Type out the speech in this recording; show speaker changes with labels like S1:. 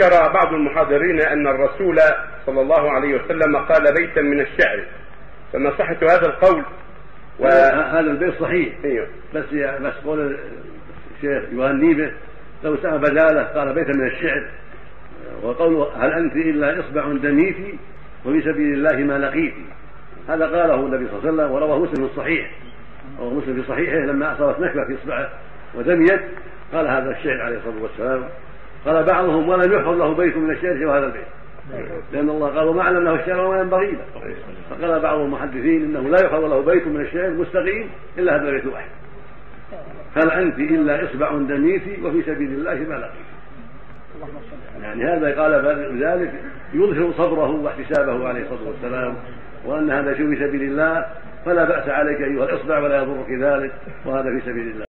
S1: ذكر بعض المحاضرين أن الرسول صلى الله عليه وسلم قال بيتا من الشعر فما صحة هذا القول؟
S2: و... هذا البيت صحيح.
S1: أيوه.
S2: بس بس قول الشيخ يغني به لو سأل بدالة قال بيتا من الشعر. وقوله هل أنت إلا إصبع دميتي وفي سبيل الله ما لقيتي. هذا قاله النبي صلى الله عليه وسلم ورواه مسلم في الصحيح. رواه مسلم في صحيحه لما أصابت نكبة في إصبعه ودميت قال هذا الشعر عليه الصلاة والسلام. قال بعضهم ولم يحفظ له بيت من الشعر سوى هذا البيت لأن الله قال وما علمناه الشعر وما ينبغي له. فقال بعض المحدثين إنه لا يحفظ له بيت من الشعر مستقيم إلا هذا البيت الواحد هل أنت إلا إصبع دميتي وفي سبيل الله ما لقيت؟ يعني هذا قال ذلك يظهر صبره واحتسابه عليه الصلاة والسلام وأن هذا في سبيل الله فلا بأس عليك أيها الإصبع ولا يضرك ذلك وهذا في سبيل الله.